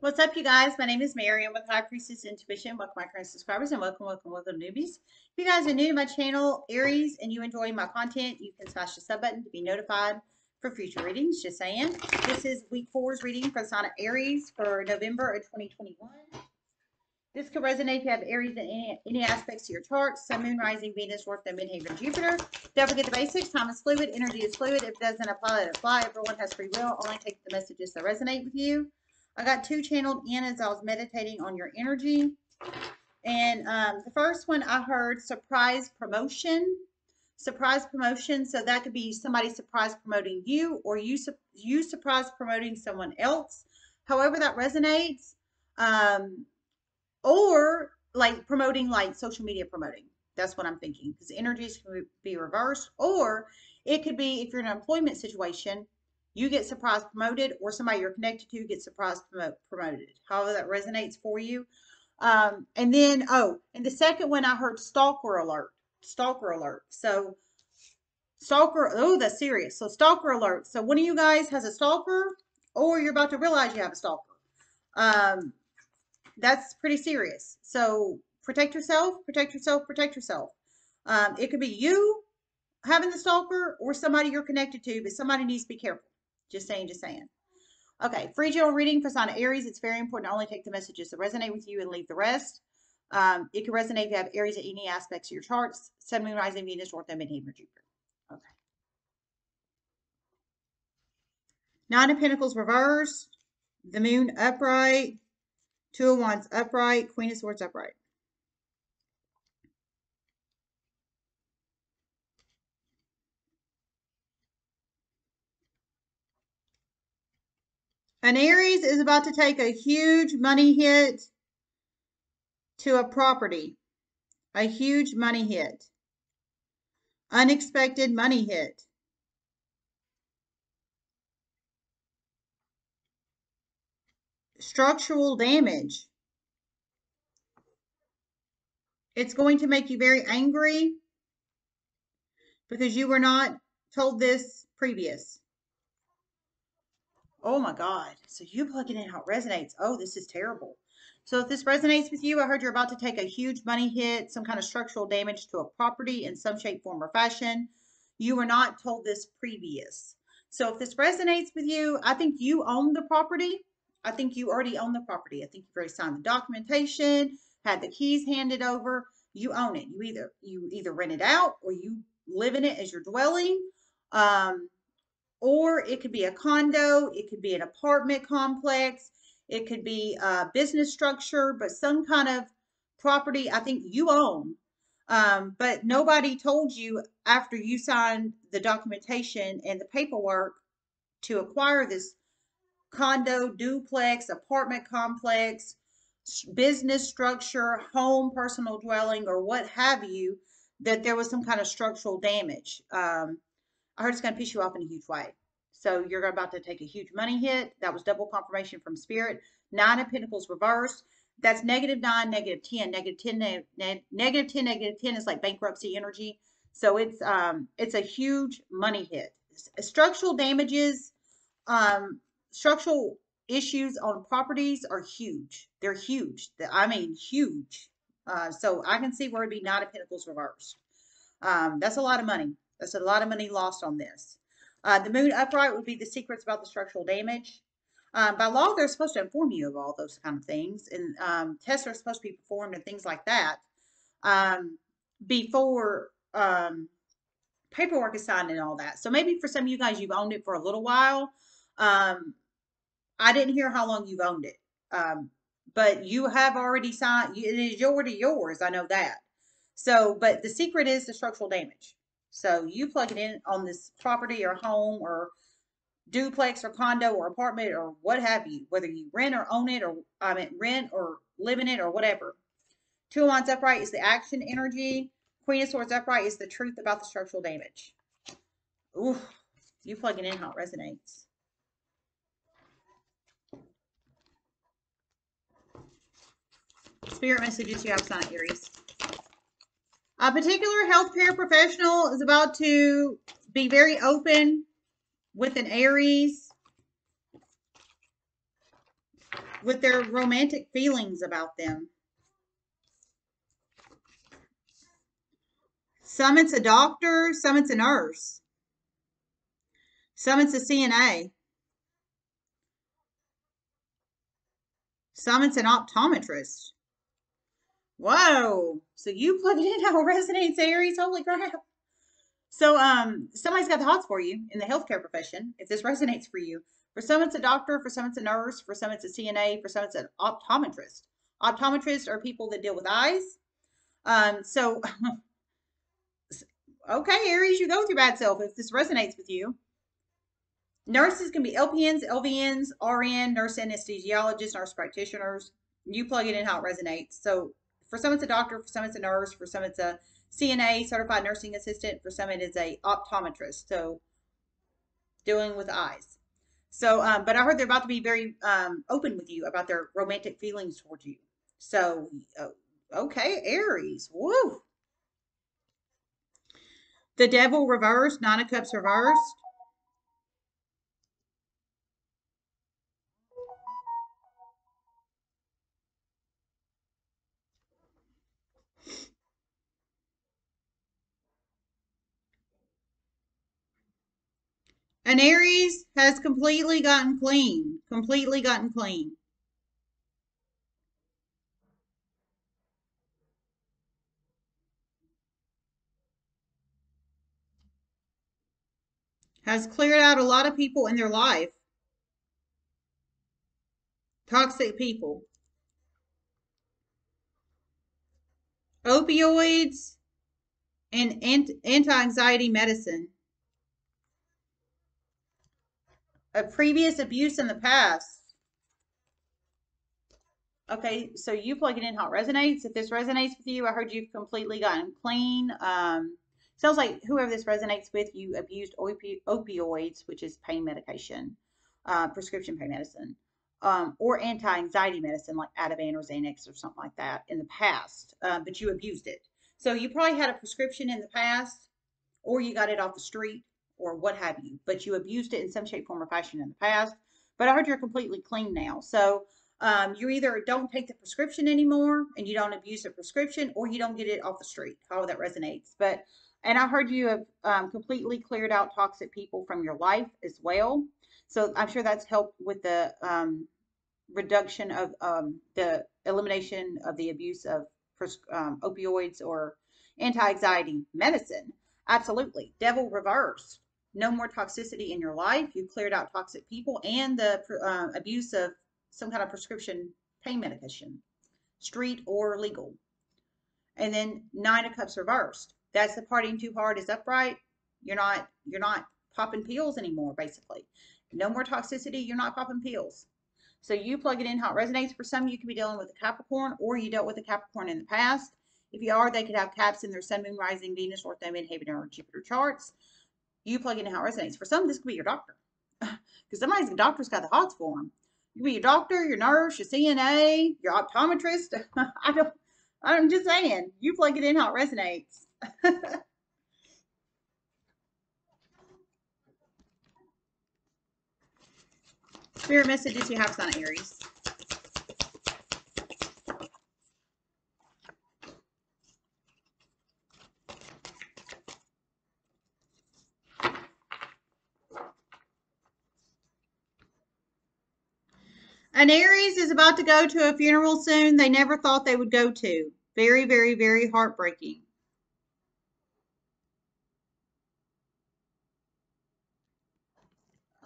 What's up, you guys? My name is Mary. I'm with High Priestess Intuition. Welcome, my current subscribers, and welcome, welcome, welcome, newbies. If you guys are new to my channel, Aries, and you enjoy my content, you can smash the sub button to be notified for future readings. Just saying. This is week four's reading for the sign of Aries for November of 2021. This could resonate if you have Aries in any, any aspects to your chart. Sun, Moon, Rising, Venus, North Node, Midheaven, Jupiter. Don't forget the basics. Time is fluid. Energy is fluid. If it doesn't apply, let it fly. Everyone has free will. Only take the messages that resonate with you. I got two channeled in as I was meditating on your energy. And um, the first one I heard surprise promotion. Surprise promotion. So that could be somebody surprise promoting you or you, you surprise promoting someone else. However that resonates. Um, or like promoting like social media promoting. That's what I'm thinking because energies can be reversed. Or it could be if you're in an employment situation, you get surprise promoted or somebody you're connected to gets surprise promote, promoted. However that resonates for you. Um, and then, oh, and the second one I heard stalker alert, stalker alert. So stalker, oh, that's serious. So stalker alert. So one of you guys has a stalker or you're about to realize you have a stalker. Um, that's pretty serious. So protect yourself, protect yourself, protect yourself. Um, it could be you having the stalker or somebody you're connected to, but somebody needs to be careful. Just saying, just saying. Okay, free general reading for sign of Aries. It's very important to only take the messages that resonate with you and leave the rest. Um, it can resonate if you have Aries at any aspects of your charts. Sun, Moon, Rising, Venus, North Node, Midheaven, Jupiter. Okay. Nine of Pentacles reversed. The Moon upright. Two of Wands upright. Queen of Swords upright. An Aries is about to take a huge money hit to a property. A huge money hit. Unexpected money hit. Structural damage. It's going to make you very angry because you were not told this previous. Oh my God. So you plug it in how it resonates. Oh, this is terrible. So if this resonates with you, I heard you're about to take a huge money hit, some kind of structural damage to a property in some shape, form, or fashion. You were not told this previous. So if this resonates with you, I think you own the property. I think you already own the property. I think you've already signed the documentation, had the keys handed over. You own it. You either you either rent it out or you live in it as your dwelling. Um, or it could be a condo, it could be an apartment complex, it could be a business structure, but some kind of property I think you own. Um, but nobody told you after you signed the documentation and the paperwork to acquire this condo, duplex, apartment complex, business structure, home, personal dwelling, or what have you, that there was some kind of structural damage. Um, I heard it's going to piss you off in a huge way. So you're about to take a huge money hit. That was double confirmation from Spirit. Nine of Pentacles reversed. That's negative nine, negative 10. Negative 10, ne ne negative 10, negative 10 is like bankruptcy energy. So it's um it's a huge money hit. Structural damages, um, structural issues on properties are huge. They're huge. I mean, huge. Uh, so I can see where it'd be Nine of Pentacles reversed. Um, that's a lot of money. That's a lot of money lost on this. Uh, the moon upright would be the secrets about the structural damage. Um, by law, they're supposed to inform you of all those kind of things, and um, tests are supposed to be performed and things like that um, before um, paperwork is signed and all that. So maybe for some of you guys, you've owned it for a little while. Um, I didn't hear how long you've owned it, um, but you have already signed. It is already yours. I know that. So, but the secret is the structural damage. So you plug it in on this property or home or duplex or condo or apartment or what have you, whether you rent or own it or I mean rent or live in it or whatever. Two of Wands upright is the action energy. Queen of Swords upright is the truth about the structural damage. Ooh, you plug it in how it resonates. Spirit messages you have sign Aries. A particular healthcare professional is about to be very open with an Aries. with their romantic feelings about them. Some it's a doctor, some it's a nurse. Some it's a CNA. Some it's an optometrist. Whoa. So you plugged in how resonates, Aries. Holy crap. So um somebody's got the hots for you in the healthcare profession, if this resonates for you. For some it's a doctor, for some it's a nurse, for some it's a CNA, for some it's an optometrist. Optometrists are people that deal with eyes. Um, so okay, Aries, you go with your bad self if this resonates with you. Nurses can be LPNs, LVNs, RN, nurse anesthesiologists, nurse practitioners. You plug it in how it resonates. So for some it's a doctor, for some it's a nurse, for some it's a CNA, certified nursing assistant, for some it is a optometrist. So dealing with eyes. So, um, but I heard they're about to be very um, open with you about their romantic feelings towards you. So, uh, okay, Aries, woo. The Devil reversed, Nine of Cups reversed. An Aries has completely gotten clean, completely gotten clean. Has cleared out a lot of people in their life. Toxic people. Opioids and anti-anxiety medicine. A previous abuse in the past. Okay, so you plug it in how it resonates. If this resonates with you, I heard you've completely gotten clean. Um, sounds like whoever this resonates with, you abused opi opioids, which is pain medication, uh, prescription pain medicine, um, or anti-anxiety medicine like Ativan or Xanax or something like that in the past, uh, but you abused it. So you probably had a prescription in the past, or you got it off the street, or what have you, but you abused it in some shape, form, or fashion in the past. But I heard you're completely clean now. So um, you either don't take the prescription anymore and you don't abuse the prescription, or you don't get it off the street. How that resonates. But and I heard you have um, completely cleared out toxic people from your life as well. So I'm sure that's helped with the um, reduction of um, the elimination of the abuse of um, opioids or anti-anxiety medicine. Absolutely. Devil reverse no more toxicity in your life. You've cleared out toxic people and the uh, abuse of some kind of prescription pain medication, street or legal. And then nine of cups reversed. That's the partying too hard is upright. You're not you're not popping pills anymore, basically. No more toxicity. You're not popping pills. So you plug it in how it resonates. For some, you could be dealing with a Capricorn, or you dealt with a Capricorn in the past. If you are, they could have caps in their Sun, Moon, Rising, Venus, North Node, Midheaven, or Jupiter charts you plug it in how it resonates. For some, this could be your doctor. Because somebody's doctor's got the hots for them. You be your doctor, your nurse, your CNA, your optometrist. I don't, I'm just saying, you plug it in how it resonates. Spirit messages you have, Sun Aries. An Aries is about to go to a funeral soon they never thought they would go to. Very, very, very heartbreaking.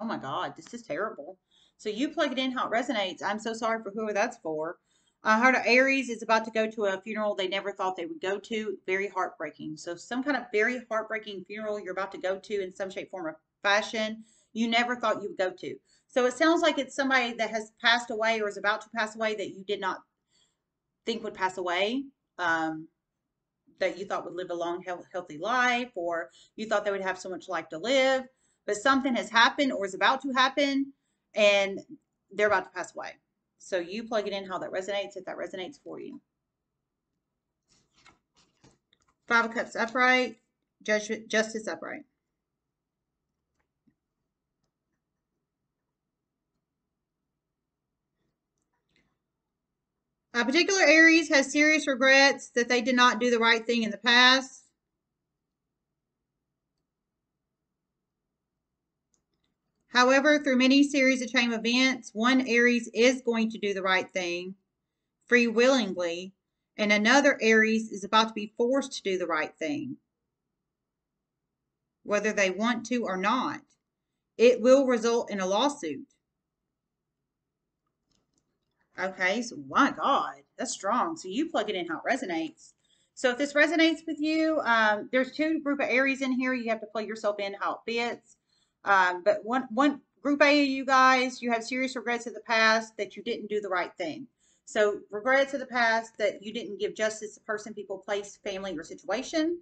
Oh my God, this is terrible. So you plug it in how it resonates. I'm so sorry for whoever that's for. I heard Aries is about to go to a funeral they never thought they would go to. Very heartbreaking. So some kind of very heartbreaking funeral you're about to go to in some shape, form, or fashion you never thought you would go to. So it sounds like it's somebody that has passed away or is about to pass away that you did not think would pass away, um, that you thought would live a long, healthy life, or you thought they would have so much life to live. But something has happened or is about to happen, and they're about to pass away. So you plug it in how that resonates, if that resonates for you. Five of Cups upright, judgment, justice upright. A particular Aries has serious regrets that they did not do the right thing in the past. However, through many series of chain events, one Aries is going to do the right thing free willingly, and another Aries is about to be forced to do the right thing, whether they want to or not. It will result in a lawsuit. Okay, so my God, that's strong. So you plug it in how it resonates. So if this resonates with you, um, there's two group of Aries in here. You have to plug yourself in how it fits. Um, but one one group A of you guys, you have serious regrets of the past that you didn't do the right thing. So regrets of the past that you didn't give justice to person, people, place, family, or situation.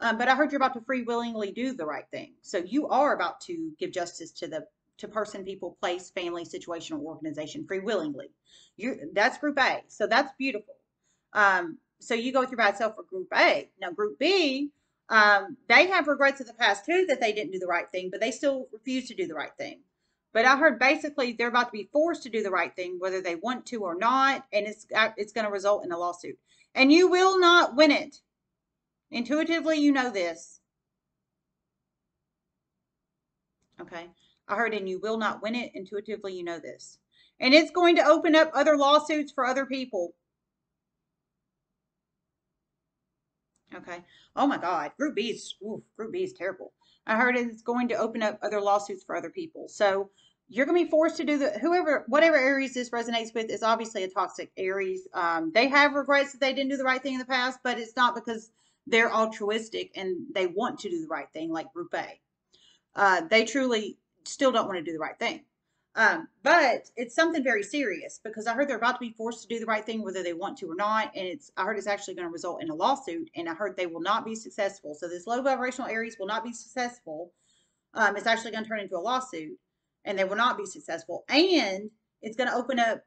Um, but I heard you're about to free willingly do the right thing. So you are about to give justice to the to person, people, place, family, situation, or organization free willingly. You that's group A. So that's beautiful. Um, so you go through by itself for group A. Now group B, um, they have regrets of the past too that they didn't do the right thing, but they still refuse to do the right thing. But I heard basically they're about to be forced to do the right thing, whether they want to or not, and it's it's going to result in a lawsuit. And you will not win it. Intuitively, you know this. Okay. I heard, and you will not win it. Intuitively, you know this. And it's going to open up other lawsuits for other people. Okay. Oh my God. Group B is, ooh, Group B is terrible. I heard it's going to open up other lawsuits for other people. So you're going to be forced to do the, whoever, whatever Aries this resonates with is obviously a toxic Aries. Um, they have regrets that they didn't do the right thing in the past, but it's not because they're altruistic and they want to do the right thing like Group A. Uh, they truly still don't want to do the right thing. Um, but it's something very serious because I heard they're about to be forced to do the right thing whether they want to or not. And it's I heard it's actually going to result in a lawsuit and I heard they will not be successful. So this low vibrational Aries will not be successful. Um, it's actually going to turn into a lawsuit and they will not be successful. And it's going to open up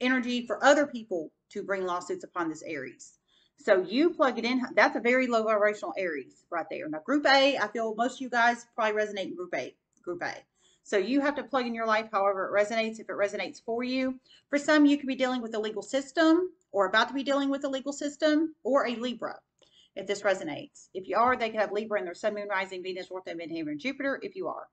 energy for other people to bring lawsuits upon this Aries. So you plug it in. That's a very low vibrational Aries right there. Now, group A, I feel most of you guys probably resonate in group A. Group A. So you have to plug in your life however it resonates, if it resonates for you. For some, you could be dealing with the legal system or about to be dealing with the legal system or a Libra, if this resonates. If you are, they could have Libra in their sun, moon, rising, Venus, Ortho, Midheaven, and Jupiter, if you are.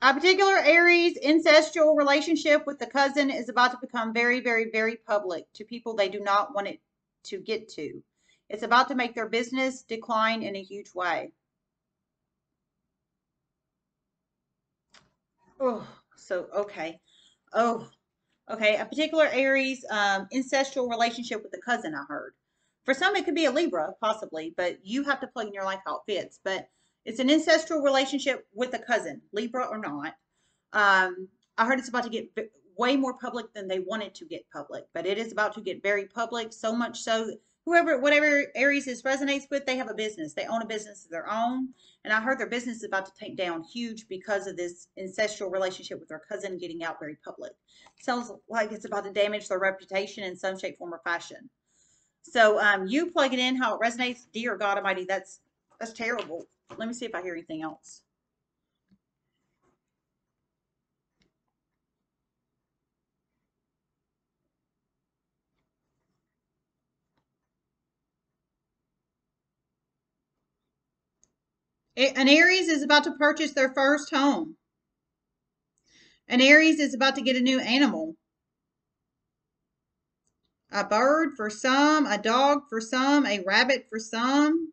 A particular Aries incestual relationship with the cousin is about to become very, very, very public to people they do not want it to get to. It's about to make their business decline in a huge way. Oh, so, okay. Oh, okay. A particular Aries um, incestual relationship with a cousin, I heard. For some, it could be a Libra, possibly, but you have to plug in your life how it fits. But it's an ancestral relationship with a cousin, Libra or not. Um, I heard it's about to get way more public than they wanted to get public, but it is about to get very public, so much so whoever, whatever Aries this resonates with, they have a business. They own a business of their own. And I heard their business is about to take down huge because of this ancestral relationship with their cousin getting out very public. Sounds like it's about to damage their reputation in some shape, form, or fashion. So um, you plug it in how it resonates. Dear God Almighty, that's that's terrible. Let me see if I hear anything else. An Aries is about to purchase their first home. An Aries is about to get a new animal. A bird for some, a dog for some, a rabbit for some.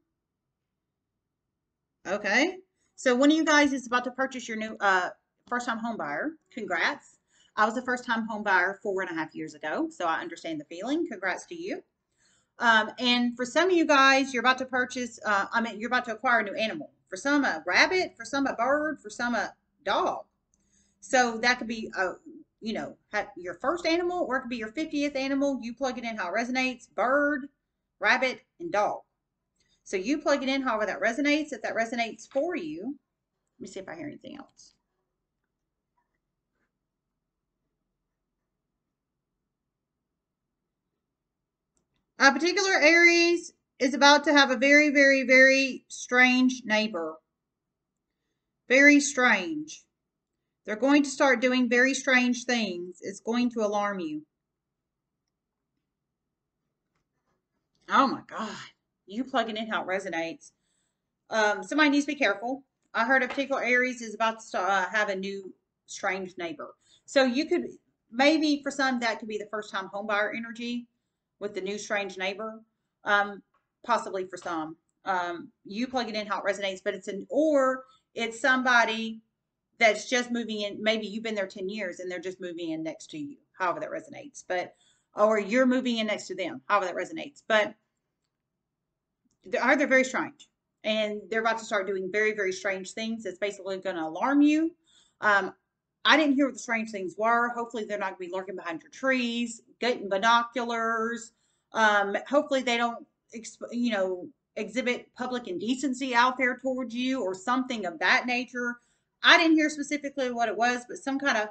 Okay. So one of you guys is about to purchase your new uh, first time home buyer. Congrats. I was a first time home buyer four and a half years ago, so I understand the feeling. Congrats to you. Um, and for some of you guys, you're about to purchase, uh, I mean, you're about to acquire a new animal. For some, a rabbit. For some, a bird. For some, a dog. So that could be, a, you know, your first animal or it could be your 50th animal. You plug it in how it resonates. Bird, rabbit, and dog. So you plug it in however that resonates. If that resonates for you, let me see if I hear anything else. A particular Aries is about to have a very, very, very strange neighbor. Very strange. They're going to start doing very strange things. It's going to alarm you. Oh my God. You plugging in how it resonates. Um, somebody needs to be careful. I heard a particular Aries is about to start, uh, have a new strange neighbor. So you could, maybe for some, that could be the first time homebuyer energy with the new strange neighbor. Um, possibly for some. Um, you plug it in how it resonates, but it's an, or it's somebody that's just moving in. Maybe you've been there 10 years and they're just moving in next to you, however that resonates. But, or you're moving in next to them, however that resonates. But they're, they're very strange and they're about to start doing very, very strange things. That's basically going to alarm you. Um, I didn't hear what the strange things were. Hopefully, they're not going to be lurking behind your trees, getting binoculars. Um, hopefully, they don't, you know, exhibit public indecency out there towards you or something of that nature. I didn't hear specifically what it was, but some kind of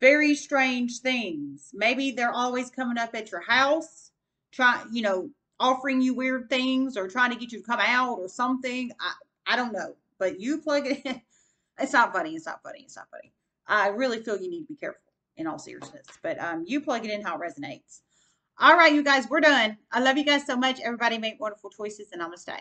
very strange things. Maybe they're always coming up at your house, trying, you know, offering you weird things or trying to get you to come out or something. I, I don't know, but you plug it in. It's not funny. It's not funny. It's not funny. I really feel you need to be careful in all seriousness, but um, you plug it in how it resonates. All right, you guys, we're done. I love you guys so much. Everybody make wonderful choices and namaste.